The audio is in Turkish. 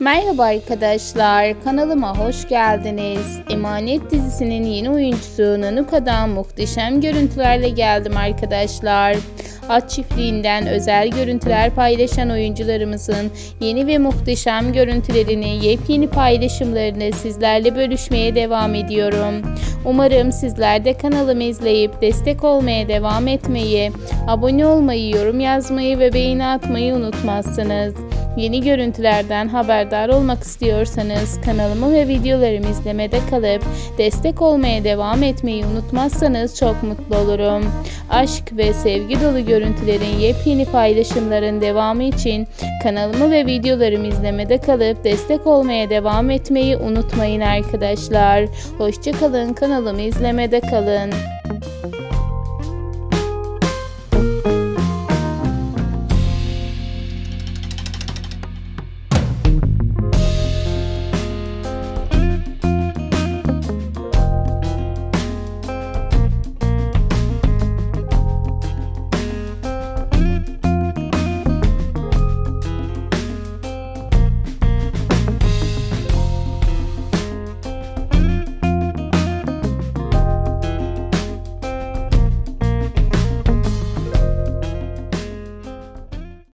Merhaba arkadaşlar, kanalıma hoş geldiniz. Emanet dizisinin yeni oyuncusu Nanuka'dan muhteşem görüntülerle geldim arkadaşlar. At çiftliğinden özel görüntüler paylaşan oyuncularımızın yeni ve muhteşem görüntülerini, yepyeni paylaşımlarını sizlerle bölüşmeye devam ediyorum. Umarım sizler de kanalımı izleyip destek olmaya devam etmeyi, abone olmayı, yorum yazmayı ve beğeni atmayı unutmazsınız. Yeni görüntülerden haberdar olmak istiyorsanız kanalımı ve videolarımı izlemede kalıp destek olmaya devam etmeyi unutmazsanız çok mutlu olurum. Aşk ve sevgi dolu görüntülerin yepyeni paylaşımların devamı için kanalımı ve videolarımı izlemede kalıp destek olmaya devam etmeyi unutmayın arkadaşlar. Hoşçakalın kanalımı izlemede kalın.